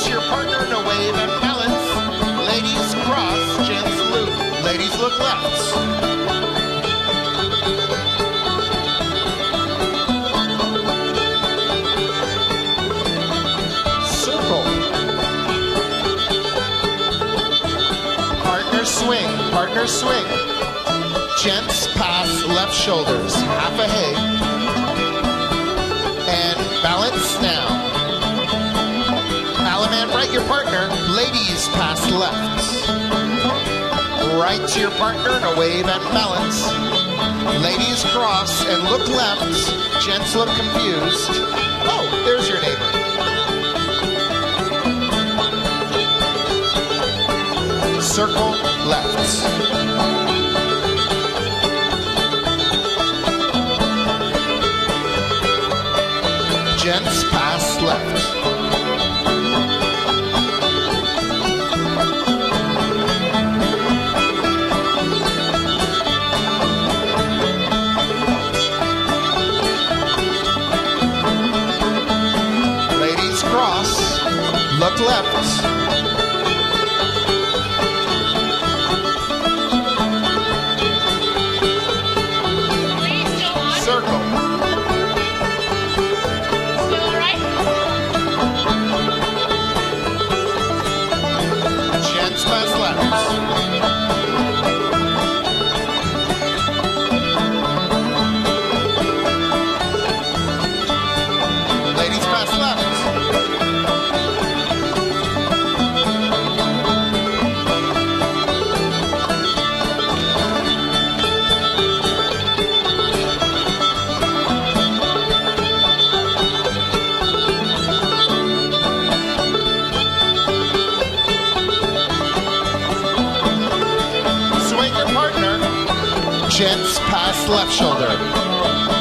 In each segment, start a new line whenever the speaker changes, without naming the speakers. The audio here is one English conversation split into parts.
Push your partner in a wave and balance. Ladies cross, gents loop. Ladies look left. Circle. Partner swing, partner swing. Gents pass left shoulders, half a hay. And balance now. Your partner. Ladies pass left. Right to your partner and a wave and balance. Ladies cross and look left. Gents look confused. Oh, there's your neighbor. Circle left. Gents pass left. Left. Pass left shoulder.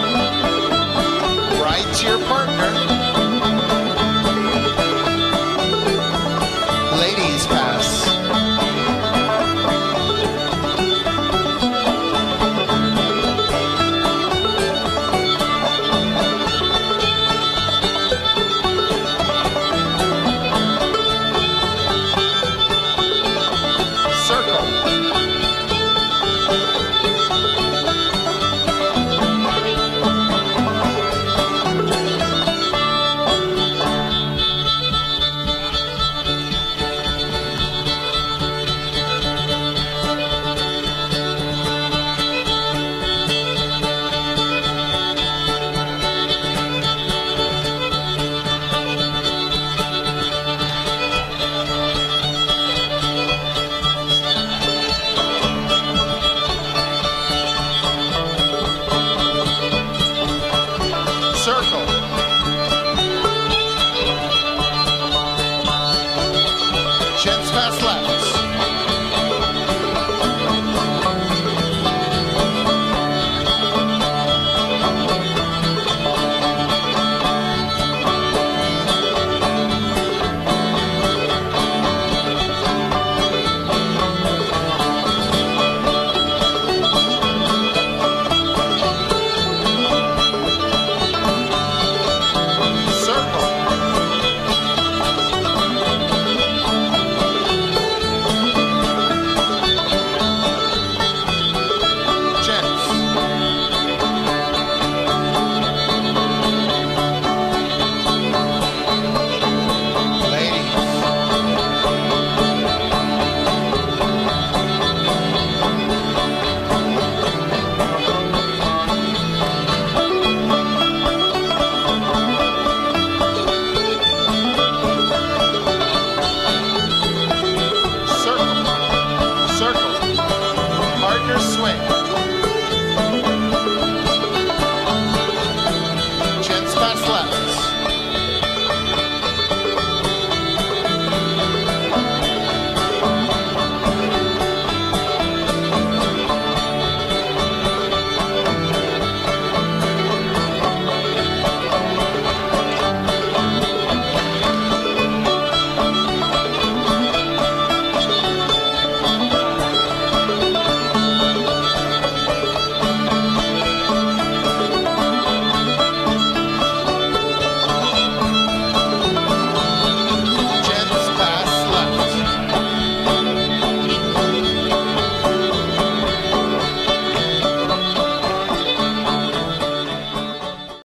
in your swing.